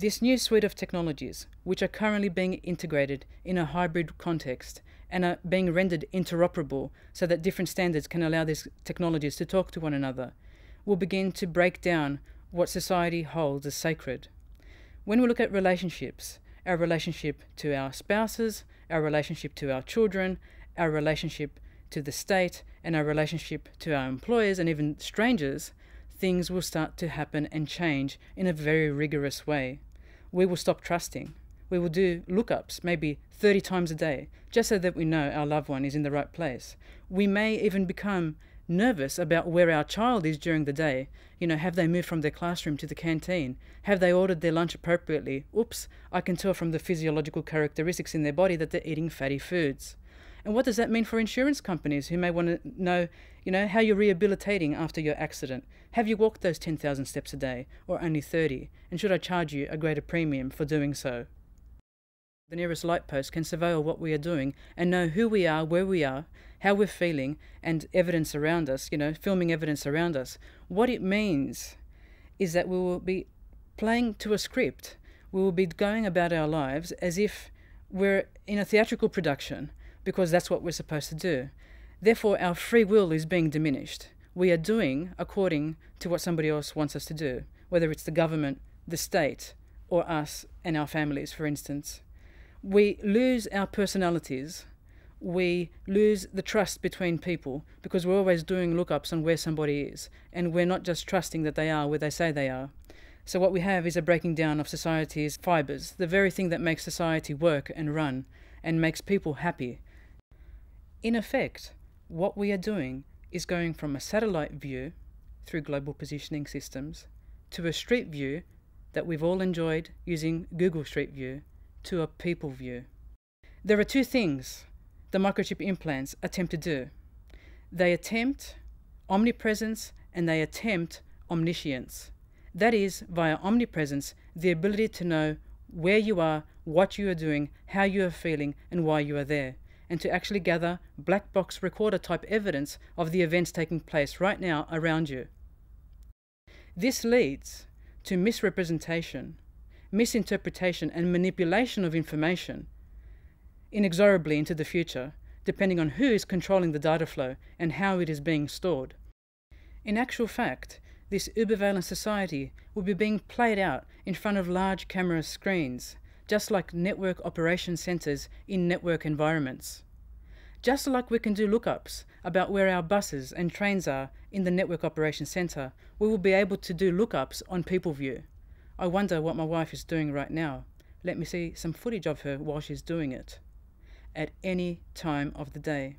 This new suite of technologies, which are currently being integrated in a hybrid context and are being rendered interoperable so that different standards can allow these technologies to talk to one another, will begin to break down what society holds as sacred. When we look at relationships, our relationship to our spouses, our relationship to our children, our relationship to the state, and our relationship to our employers and even strangers, things will start to happen and change in a very rigorous way. We will stop trusting. We will do lookups maybe 30 times a day just so that we know our loved one is in the right place. We may even become nervous about where our child is during the day. You know, have they moved from their classroom to the canteen? Have they ordered their lunch appropriately? Oops, I can tell from the physiological characteristics in their body that they're eating fatty foods. And what does that mean for insurance companies who may want to know, you know, how you're rehabilitating after your accident? Have you walked those 10,000 steps a day or only 30? And should I charge you a greater premium for doing so? The nearest light post can surveil what we are doing and know who we are, where we are, how we're feeling, and evidence around us, you know, filming evidence around us. What it means is that we will be playing to a script. We will be going about our lives as if we're in a theatrical production because that's what we're supposed to do. Therefore, our free will is being diminished. We are doing according to what somebody else wants us to do, whether it's the government, the state, or us and our families, for instance we lose our personalities. We lose the trust between people because we're always doing lookups on where somebody is, and we're not just trusting that they are where they say they are. So, what we have is a breaking down of society's fibres, the very thing that makes society work and run and makes people happy. In effect, what we are doing is going from a satellite view through global positioning systems to a street view that we've all enjoyed using Google Street View to a people view. There are two things the microchip implants attempt to do they attempt omnipresence and they attempt omniscience. That is, via omnipresence, the ability to know where you are, what you are doing, how you are feeling, and why you are there, and to actually gather black box recorder type evidence of the events taking place right now around you. This leads to misrepresentation misinterpretation, and manipulation of information inexorably into the future, depending on who is controlling the data flow and how it is being stored. In actual fact, this uberveillant society will be being played out in front of large camera screens, just like network operation centers in network environments. Just like we can do lookups about where our buses and trains are in the network operation center, we will be able to do lookups on PeopleView. I wonder what my wife is doing right now. Let me see some footage of her while she's doing it. At any time of the day.